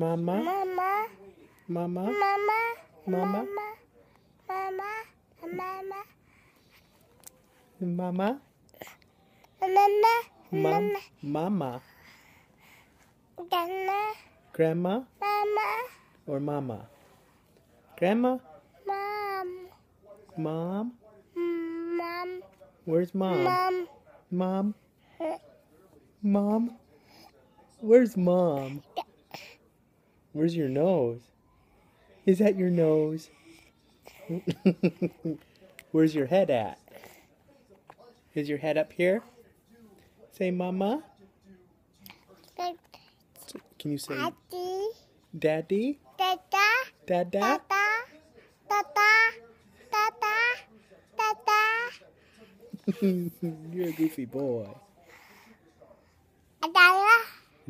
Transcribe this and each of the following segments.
Mama? Mama. Mama? Mama. Mama? Mama. Mama. Mama? Mama. Mama? Mama. Grandma Mama. or mama? Grandma? Mom. Mom? Mom. Where's mom? Mom. Mom? Mom? Where's mom? Where's your nose? Is that your nose? Where's your head at? Is your head up here? Say mama. Can you say Daddy. daddy? Dada. Dada? Dada. Dada. Dada. Dada. You're a goofy boy. Dada.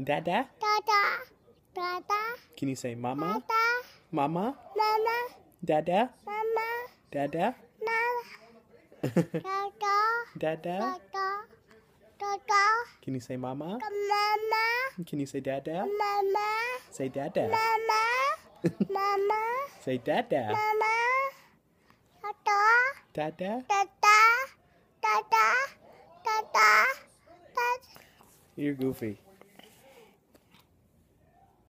Dada? Dada. Dada. Can you say mama? Dada. Mama? Mama. Dada? Mama. Dada? Mama. Dada. Dada? Dada. Dada. Can you say mama? Mama. Can you say dada? Mama. Say dada. Mama. Mama. Say dada. Mama. Dada. Dada? Dada. Dada. Dada. Dada. You're goofy.